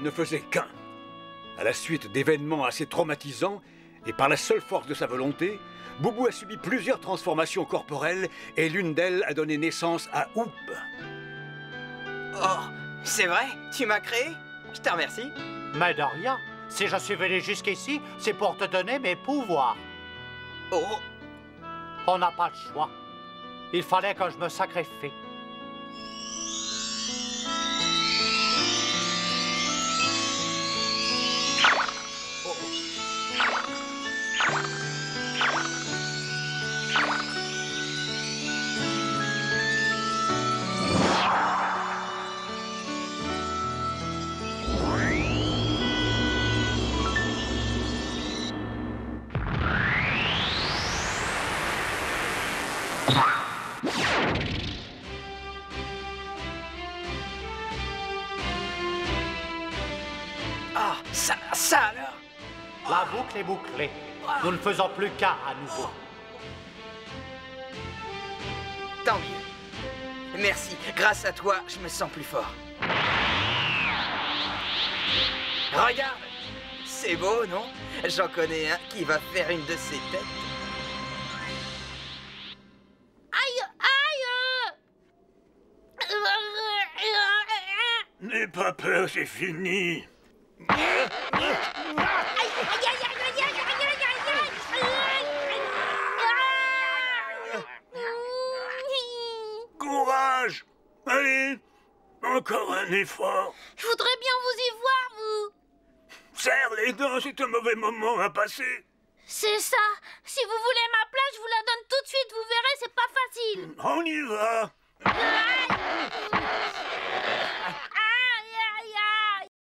Ne faisait qu'un. À la suite d'événements assez traumatisants, et par la seule force de sa volonté, Boubou a subi plusieurs transformations corporelles et l'une d'elles a donné naissance à Hoop. Oh, c'est vrai Tu m'as créé Je te remercie. Mais de rien. Si je suis venu jusqu'ici, c'est pour te donner mes pouvoirs. Oh, On n'a pas le choix. Il fallait que je me sacrifie. Ah, ça, ça alors La boucle est bouclée. Nous ne faisons plus qu'un à nouveau. Tant mieux. Merci. Grâce à toi, je me sens plus fort. Regarde C'est beau, non? J'en connais un qui va faire une de ses têtes. N'aie pas peur, c'est fini. Courage Allez Encore un effort Je voudrais bien vous y voir, vous. Serre les dents, c'est un mauvais moment à passer. C'est ça. Si vous voulez ma place, je vous la donne tout de suite. Vous verrez, c'est pas facile. On y va.